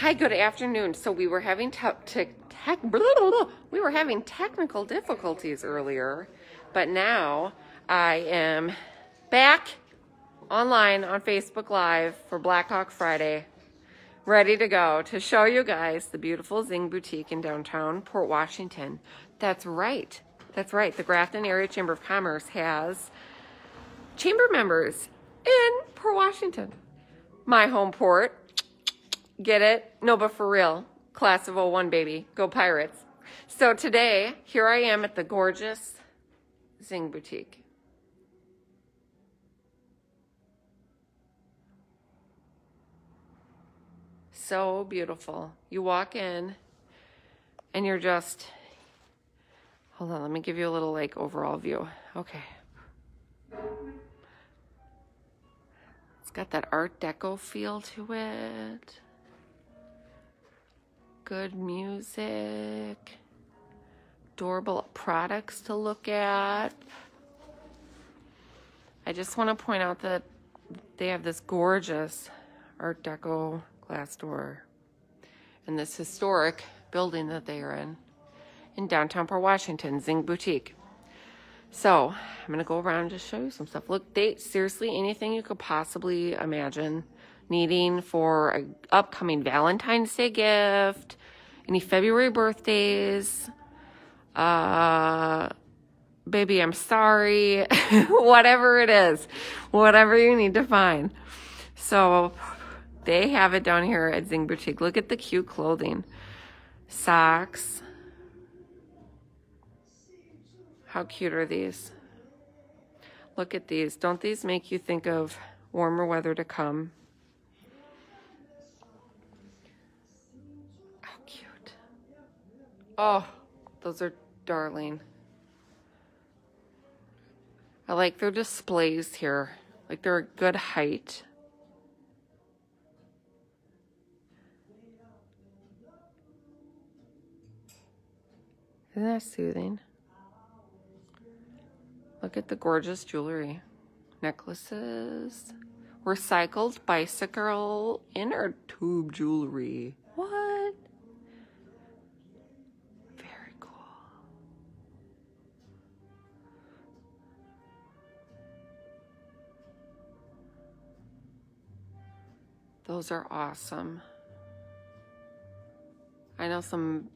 Hi, good afternoon. So we were having te- te- tech, blah, blah, blah. we were having technical difficulties earlier, but now I am back online on Facebook Live for Blackhawk Friday, ready to go to show you guys the beautiful Zing Boutique in downtown Port Washington. That's right. That's right. The Grafton Area Chamber of Commerce has chamber members in Port Washington. My home port. Get it? No, but for real. Class of 01, baby. Go Pirates. So today, here I am at the gorgeous Zing Boutique. So beautiful. You walk in and you're just, hold on, let me give you a little like overall view. Okay. It's got that Art Deco feel to it. Good music. Adorable products to look at. I just want to point out that they have this gorgeous Art Deco glass door in this historic building that they are in in downtown Port Washington, Zing Boutique. So I'm gonna go around and just show you some stuff. Look, they seriously anything you could possibly imagine needing for an upcoming Valentine's Day gift, any February birthdays, uh, baby, I'm sorry, whatever it is, whatever you need to find. So they have it down here at Zing Boutique. Look at the cute clothing. Socks. How cute are these? Look at these. Don't these make you think of warmer weather to come? Oh, those are darling. I like their displays here. Like they're a good height. Isn't that soothing? Look at the gorgeous jewelry. Necklaces. Recycled bicycle inner tube jewelry. What? Those are awesome. I know some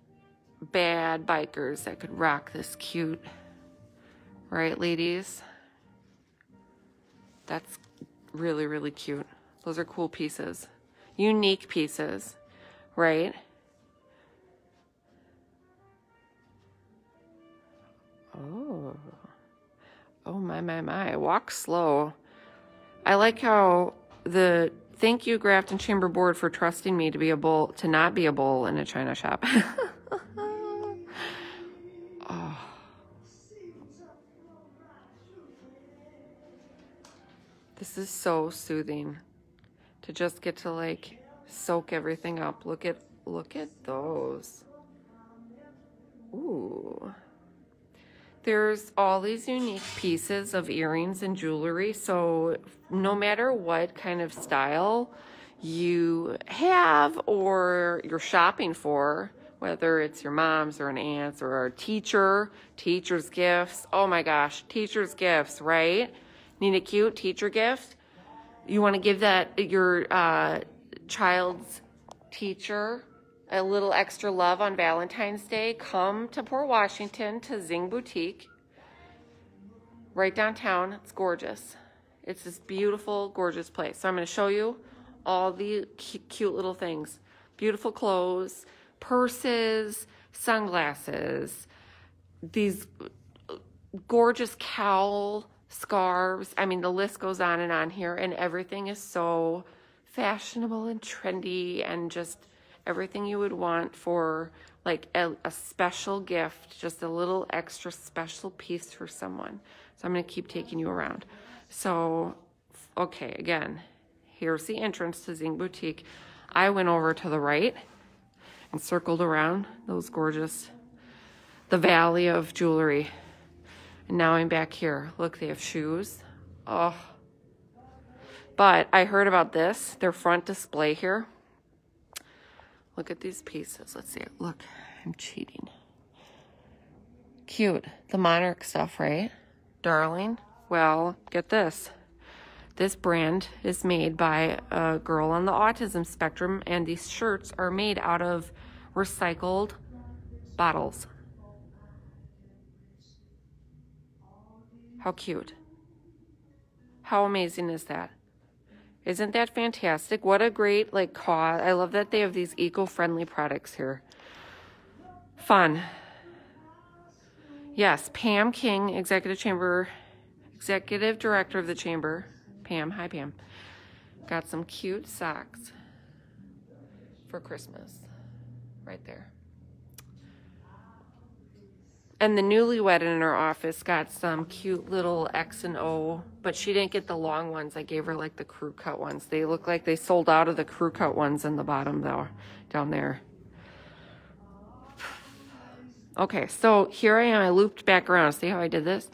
bad bikers that could rock this cute. Right, ladies? That's really, really cute. Those are cool pieces. Unique pieces, right? Oh. Oh, my, my, my. Walk slow. I like how the thank you Grafton Chamber Board for trusting me to be a bull, to not be a bull in a china shop. oh. This is so soothing to just get to like soak everything up. Look at look at those. Ooh. There's all these unique pieces of earrings and jewelry. So no matter what kind of style you have or you're shopping for, whether it's your mom's or an aunt's or a teacher, teacher's gifts. Oh my gosh, teacher's gifts, right? Need a cute teacher gift? You want to give that your uh, child's teacher a little extra love on Valentine's Day? Come to Port Washington to Zing Boutique, right downtown. It's gorgeous. It's this beautiful, gorgeous place. So I'm going to show you all the cute little things. Beautiful clothes, purses, sunglasses, these uh, gorgeous cowl scarves. I mean, the list goes on and on here, and everything is so fashionable and trendy and just everything you would want for like a, a, special gift, just a little extra special piece for someone. So I'm going to keep taking you around. So, okay, again, here's the entrance to Zing Boutique. I went over to the right and circled around those gorgeous, the valley of jewelry. And now I'm back here. Look, they have shoes. Oh. But I heard about this, their front display here. Look at these pieces. Let's see. Look, I'm cheating. Cute. The monarch stuff, right? Darling. Well, get this. This brand is made by a girl on the autism spectrum, and these shirts are made out of recycled bottles. How cute. How amazing is that? Isn't that fantastic? What a great like cause. I love that they have these eco-friendly products here. Fun. Yes, Pam King, Executive Chamber, Executive Director of the Chamber. Pam, hi Pam. Got some cute socks for Christmas. Right there. And the newlywed in our office got some cute little X and O, but she didn't get the long ones. I gave her like the crew cut ones. They look like they sold out of the crew cut ones in the bottom though, down there. Okay, so here I am. I looped back around. See how I did this?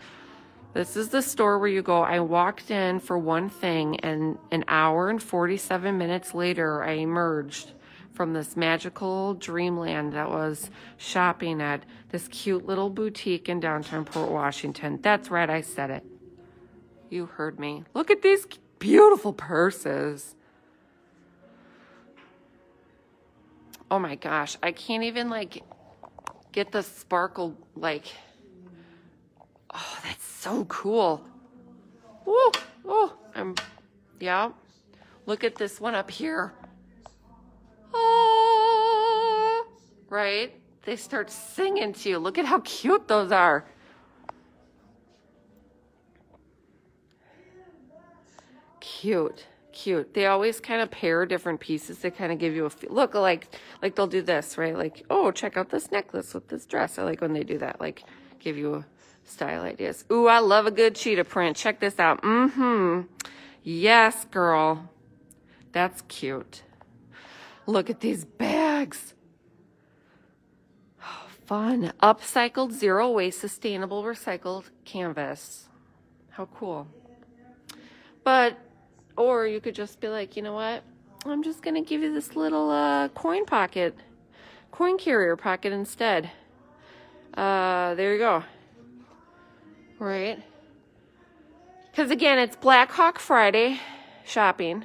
This is the store where you go. I walked in for one thing, and an hour and 47 minutes later, I emerged from this magical dreamland that was shopping at this cute little boutique in downtown Port Washington. That's right, I said it. You heard me. Look at these beautiful purses. Oh my gosh, I can't even like get the sparkle like oh that's so cool oh oh i'm yeah look at this one up here right they start singing to you look at how cute those are cute cute. They always kind of pair different pieces They kind of give you a feel. look like like they'll do this, right? Like, oh, check out this necklace with this dress. I like when they do that, like give you style ideas. Ooh, I love a good cheetah print. Check this out. Mm-hmm. Yes, girl. That's cute. Look at these bags. Fun. Upcycled, zero waste, sustainable, recycled canvas. How cool. But or you could just be like, you know what? I'm just going to give you this little uh, coin pocket, coin carrier pocket instead. Uh, there you go. Right? Because again, it's Black Hawk Friday shopping.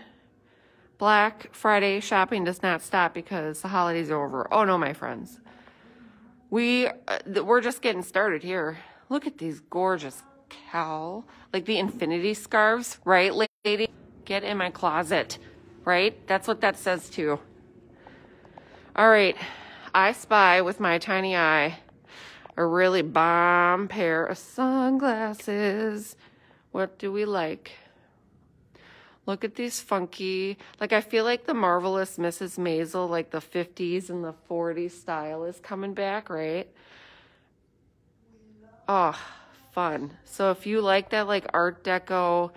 Black Friday shopping does not stop because the holidays are over. Oh no, my friends. We, uh, we're just getting started here. Look at these gorgeous cowl, like the infinity scarves, right, lady? Get in my closet, right? That's what that says too. All right, I spy with my tiny eye a really bomb pair of sunglasses. What do we like? Look at these funky, like I feel like the Marvelous Mrs. Maisel, like the 50s and the 40s style is coming back, right? Oh, fun. So if you like that like Art Deco,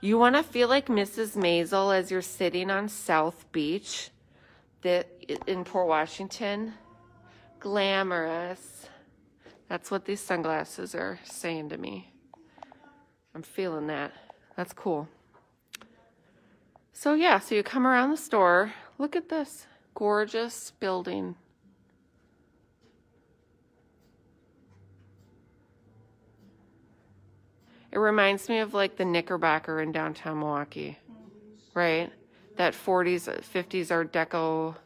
you want to feel like Mrs. Maisel as you're sitting on South Beach that in Port Washington. Glamorous. That's what these sunglasses are saying to me. I'm feeling that. That's cool. So yeah, so you come around the store. Look at this gorgeous building. It reminds me of like the Knickerbocker in downtown Milwaukee, right? That 40s, 50s Art Deco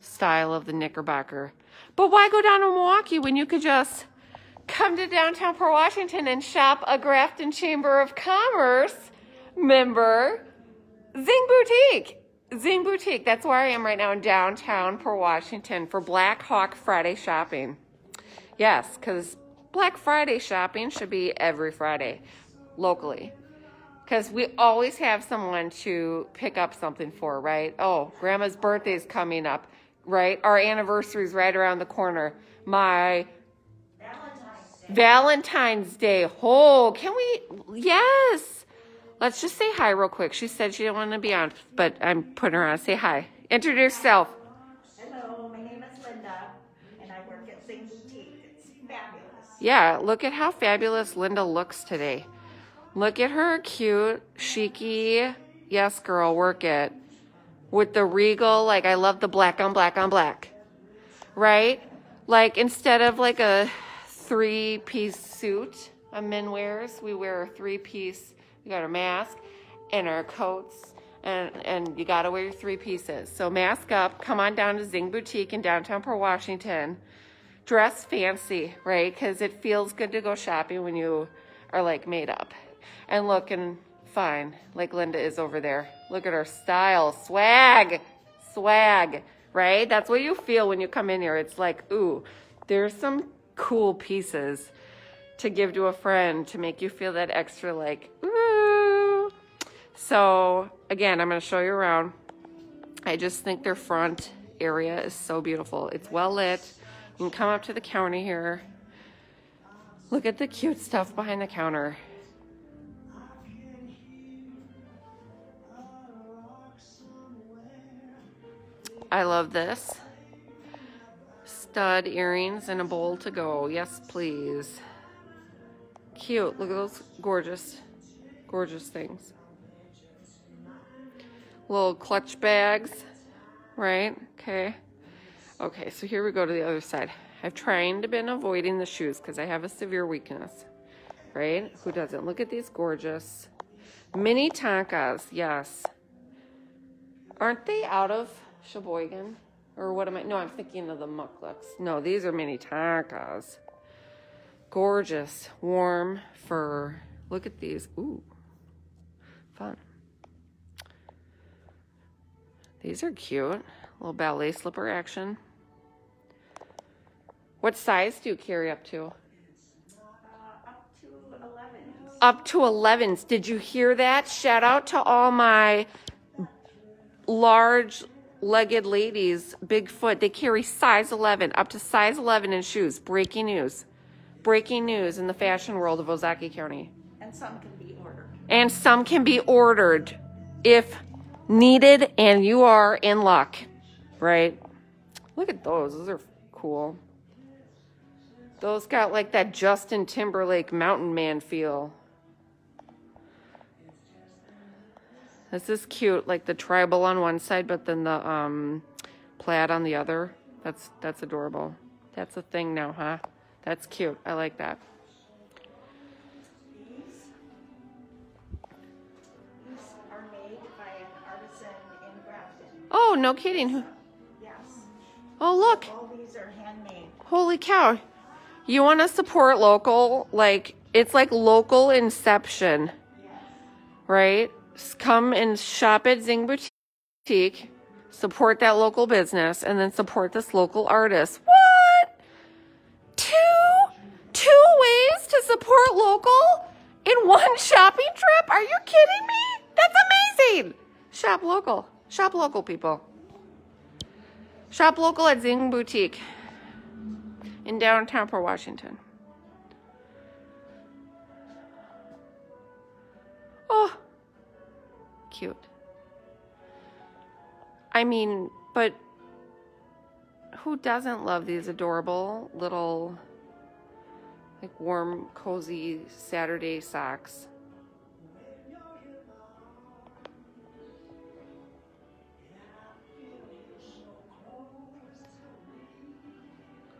style of the Knickerbocker. But why go down to Milwaukee when you could just come to downtown Port Washington and shop a Grafton Chamber of Commerce member, Zing Boutique. Zing Boutique. That's where I am right now in downtown Port Washington for Black Hawk Friday shopping. Yes, because Black Friday shopping should be every Friday locally. Because we always have someone to pick up something for, right? Oh, grandma's birthday is coming up, right? Our anniversary is right around the corner. My Valentine's Day. Valentine's Day. Oh, can we? Yes. Let's just say hi real quick. She said she didn't want to be on, but I'm putting her on. Say hi. Introduce yourself. Hello, my name is Linda, and I work at Zing Boutique. It's fabulous. Yeah, look at how fabulous Linda looks today. Look at her cute, chicy. Yes, girl, work it. with the regal, like I love the black on black on black, right? Like instead of like a three piece suit a men wears, we wear a three we got our mask and our coats and, and you gotta wear your three pieces. So mask up, come on down to Zing Boutique in downtown Port Washington. Dress fancy, right? Because it feels good to go shopping when you are like made up and looking fine, like Linda is over there. Look at her style, swag, swag, right? That's what you feel when you come in here. It's like, ooh, there's some cool pieces to give to a friend to make you feel that extra like, ooh. So again, I'm gonna show you around. I just think their front area is so beautiful. It's well lit. You can come up to the counter here. Look at the cute stuff behind the counter. I love this. Stud earrings and a bowl to go. Yes, please. Cute. Look at those gorgeous, gorgeous things. Little clutch bags, right? Okay. Okay, so here we go to the other side. I've tried to been avoiding the shoes because I have a severe weakness, right? Who doesn't? Look at these gorgeous Minnetonkas. Yes. Aren't they out of Sheboygan? Or what am I? No, I'm thinking of the mukluks. No, these are Minnetonkas. Gorgeous, warm fur. Look at these. Ooh, fun. These are cute. Little ballet slipper action. What size do you carry up to? Uh, up to 11. Up to 11s. Did you hear that? Shout out to all my large legged ladies, Bigfoot. They carry size 11, up to size 11 in shoes. Breaking news. Breaking news in the fashion world of Ozaukee County. And some can be ordered. And some can be ordered if needed and you are in luck, right? Look at those. Those are cool. Those got like that Justin Timberlake mountain man feel. This is cute, like the tribal on one side, but then the um, plaid on the other. That's that's adorable. That's a thing now, huh? That's cute. I like that. These, these are made by an artisan in Grafton. Oh, no kidding. Yes. Oh, look. All these are handmade. Holy cow. You want to support local? Like, it's like local inception, Yes. right? Come and shop at Zing Boutique, support that local business, and then support this local artist. What? To support local in one shopping trip? Are you kidding me? That's amazing. Shop local. Shop local, people. Shop local at Zing Boutique in downtown Port Washington. Oh, cute. I mean, but who doesn't love these adorable little, like warm, cozy Saturday socks?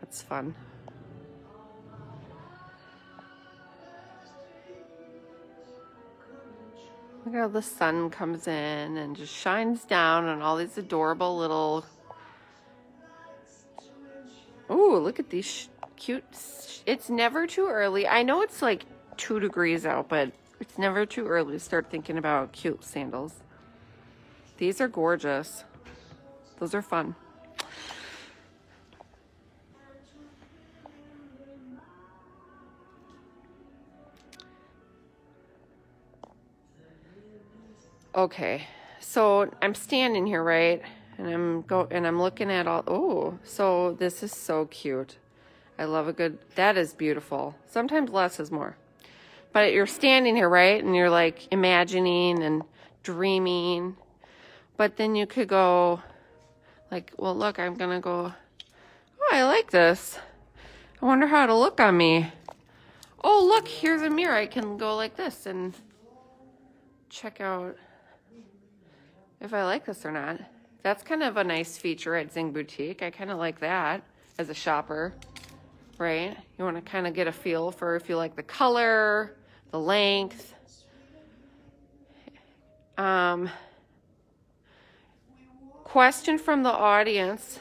That's fun. Look how the sun comes in and just shines down on all these adorable little. Ooh, look at these cute. It's never too early. I know it's like two degrees out, but it's never too early to start thinking about cute sandals. These are gorgeous. Those are fun. Okay, so I'm standing here, right? And I'm go and I'm looking at all. Oh, so this is so cute. I love a good. That is beautiful. Sometimes less is more. But you're standing here, right? And you're like imagining and dreaming. But then you could go, like, well, look, I'm gonna go. Oh, I like this. I wonder how it'll look on me. Oh, look, here's a mirror. I can go like this and check out if I like this or not. That's kind of a nice feature at Zing Boutique. I kind of like that as a shopper, right? You want to kind of get a feel for if you like the color, the length. Um, question from the audience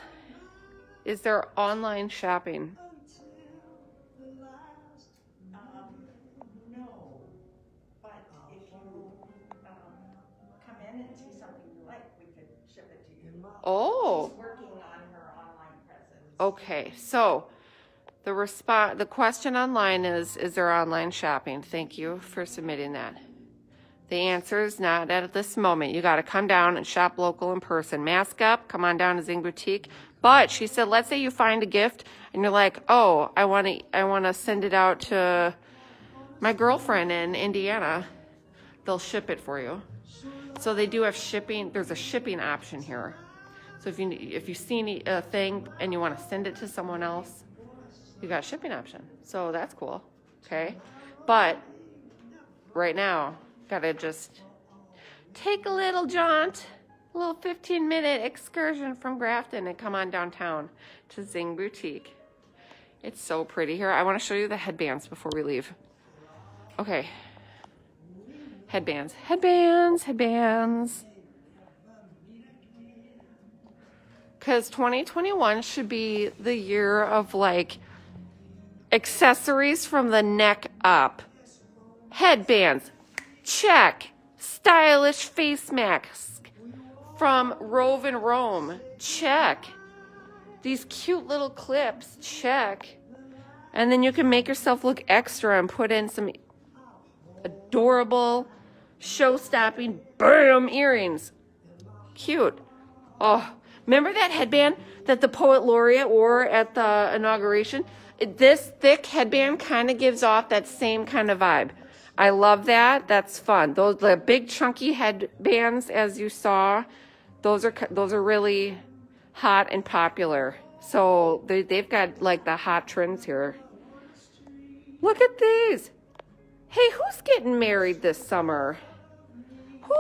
Is there online shopping? Um, no, but if you, um, come in and see something you like, we could ship it to you. Oh. She's working on her online presence. Okay, so the response, the question online is, is there online shopping? Thank you for submitting that. The answer is not at this moment. You got to come down and shop local in person. Mask up, come on down to Zing Boutique. But she said, let's say you find a gift and you're like, oh, I want to, I want to send it out to my girlfriend in Indiana. They'll ship it for you. So they do have shipping. There's a shipping option here. So if you if you see a thing and you want to send it to someone else, you got a shipping option. So that's cool. Okay, but right now, gotta just take a little jaunt, a little 15 minute excursion from Grafton and come on downtown to Zing Boutique. It's so pretty here. I want to show you the headbands before we leave. Okay. Headbands, headbands, headbands. Because 2021 should be the year of like accessories from the neck up. Headbands, check. Stylish face mask from Rove and Rome, check. These cute little clips, check. And then you can make yourself look extra and put in some adorable, show stopping, bam, earrings. Cute. Oh, remember that headband that the poet laureate wore at the inauguration? This thick headband kind of gives off that same kind of vibe. I love that. That's fun. Those the big chunky headbands, as you saw, those are those are really hot and popular. So they, they've got like the hot trends here. Look at these. Hey, who's getting married this summer? Who?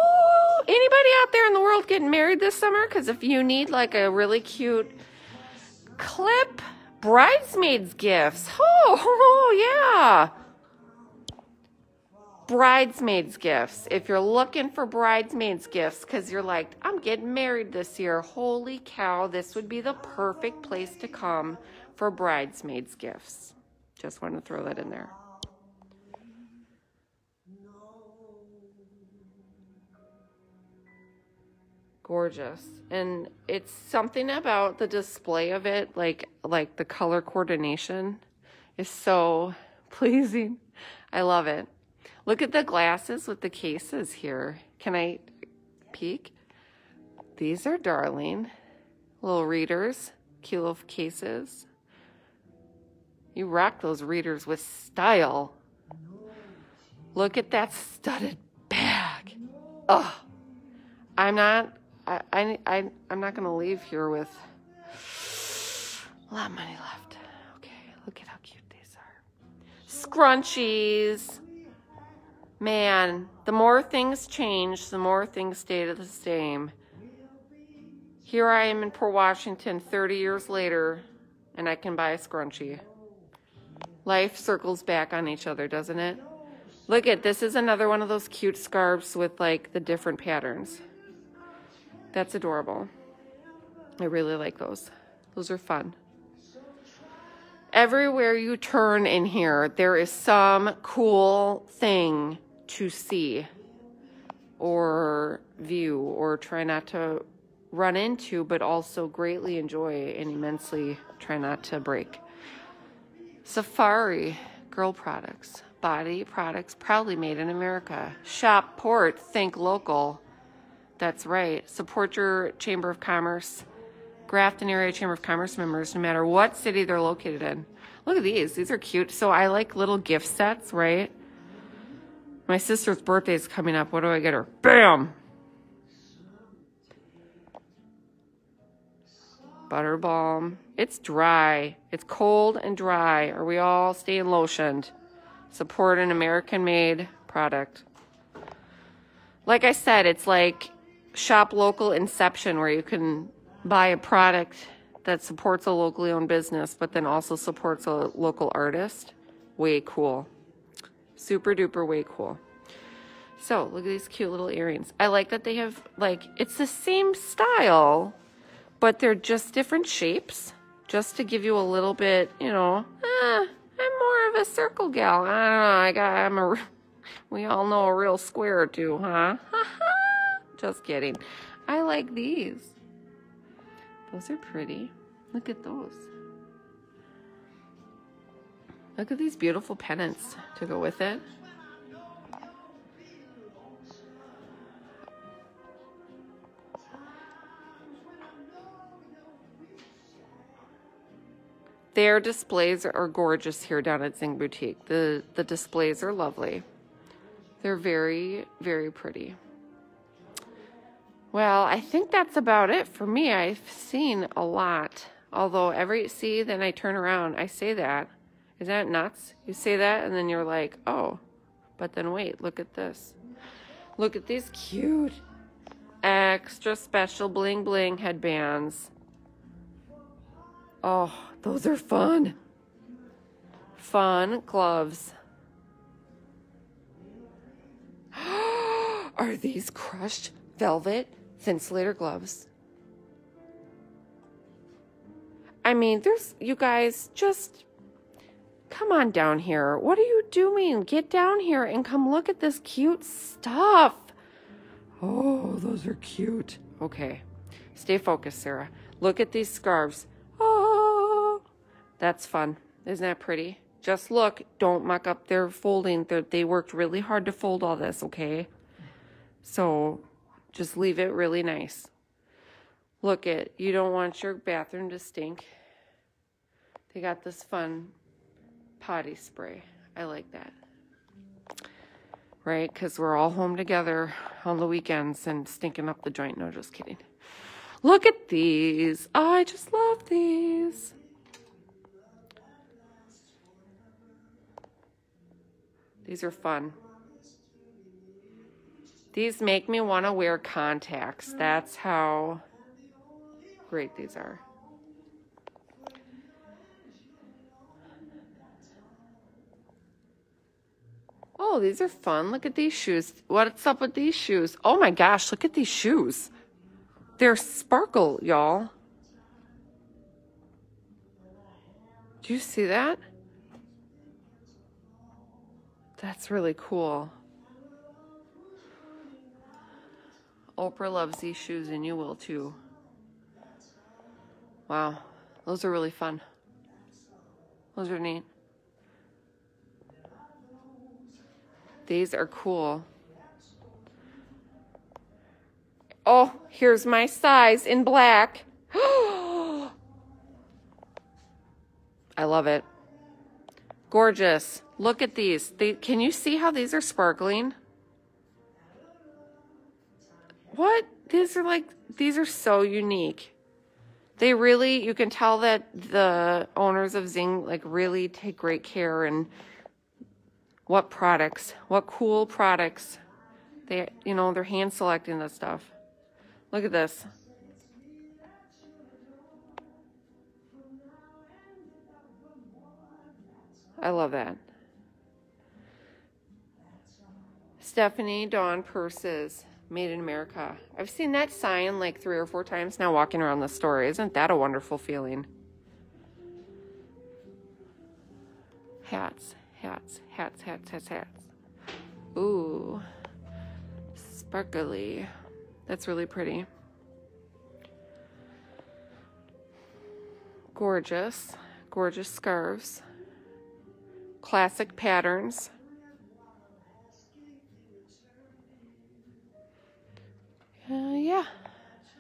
Anybody out there in the world getting married this summer? Because if you need like a really cute clip, bridesmaids gifts. Oh, oh yeah. Bridesmaids gifts. If you're looking for bridesmaids gifts because you're like, I'm getting married this year, holy cow, this would be the perfect place to come for bridesmaids gifts. Just want to throw that in there. Gorgeous. And it's something about the display of it like like the color coordination is so pleasing. I love it. Look at the glasses with the cases here. Can i peek? These are darling little readers cute little cases. You rock those readers with style. Look at that studded bag. Oh i'm not I, I, I, I'm not going to leave here with a lot of money left. Okay, look at how cute these are. Scrunchies. Man, the more things change, the more things stay the same. Here I am in Port Washington 30 years later, and I can buy a scrunchie. Life circles back on each other, doesn't it? Look at this is another one of those cute scarves with like the different patterns. That's adorable. I really like those. Those are fun. Everywhere you turn in here, there is some cool thing to see or view or try not to run into, but also greatly enjoy and immensely try not to break. Safari Girl Products, body products proudly made in America. Shop Port, think local. That's right. Support your Chamber of Commerce, Grafton Area Chamber of Commerce members, no matter what city they're located in. Look at these. These are cute. So I like little gift sets, right? My sister's birthday is coming up. What do I get her? Bam! Butter balm. It's dry. It's cold and dry. Are we all staying lotioned? Support an American made product. Like I said, it's like shop local inception where you can buy a product that supports a locally owned business, but then also supports a local artist. Way cool. Super duper way cool. So look at these cute little earrings. I like that they have like, it's the same style, but they're just different shapes just to give you a little bit, you know, eh, I'm more of a circle gal. I don't know. I got, I'm a, we all know a real square or two, huh? Just kidding. I like these. Those are pretty. Look at those. Look at these beautiful pennants to go with it. Their displays are gorgeous here down at Zing Boutique. The, the displays are lovely. They're very, very pretty. Well, I think that's about it for me. I've seen a lot. Although every, see, then I turn around. I say that. Isn't that nuts? You say that and then you're like, oh, but then wait, look at this. Look at these cute extra special bling bling headbands. Oh, those are fun. Fun gloves. are these crushed velvet Thinsulate gloves? I mean, there's, you guys, just come on down here. What are you doing? Get down here and come look at this cute stuff. Oh, those are cute. Okay. Stay focused, Sarah. Look at these scarves. Oh, that's fun. Isn't that pretty? Just look. Don't muck up their folding. They're, they worked really hard to fold all this, okay? So just leave it really nice. Look it. You don't want your bathroom to stink. They got this fun potty spray. I like that. Right? Because we're all home together on the weekends and stinking up the joint. No, just kidding. Look at these. I just love these. These are fun. These make me want to wear contacts. That's how great these are. Oh, these are fun. Look at these shoes. What's up with these shoes? Oh my gosh, look at these shoes. They're sparkle, y'all. Do you see that? That's really cool. Oprah loves these shoes and you will too. Wow, those are really fun. Those are neat. These are cool. Oh, here's my size in black. I love it. Gorgeous. Look at these. They, can you see how these are sparkling? What? These are like, these are so unique. They really, you can tell that the owners of Zing like really take great care in what products, what cool products. They, you know, they're hand selecting this stuff. Look at this. I love that. Stephanie Dawn Purses, Made in America. I've seen that sign like three or four times now walking around the store. Isn't that a wonderful feeling? Hats, hats, hats, hats, hats, hats. Ooh, sparkly. That's really pretty. Gorgeous, gorgeous scarves classic patterns. Uh, yeah,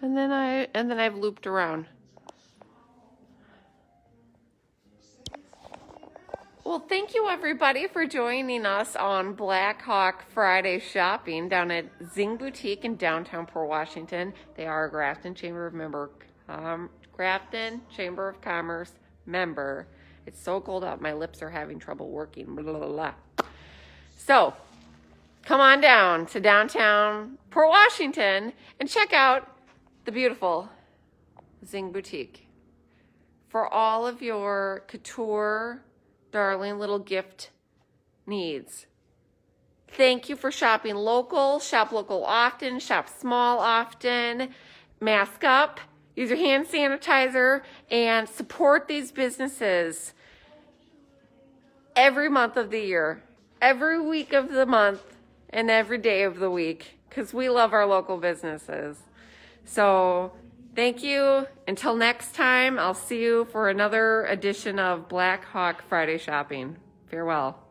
and then I and then I've looped around. Well, thank you everybody for joining us on Black Hawk Friday shopping down at Zing Boutique in downtown Port Washington. They are a Grafton Chamber of Member, um, Grafton Chamber of Commerce member. It's so cold out, my lips are having trouble working. Blah, blah, blah. So, come on down to downtown Port Washington and check out the beautiful Zing Boutique for all of your couture, darling little gift needs. Thank you for shopping local. Shop local often. Shop small often. Mask up. Use your hand sanitizer and support these businesses every month of the year, every week of the month, and every day of the week because we love our local businesses. So, thank you. Until next time, I'll see you for another edition of Black Hawk Friday Shopping. Farewell.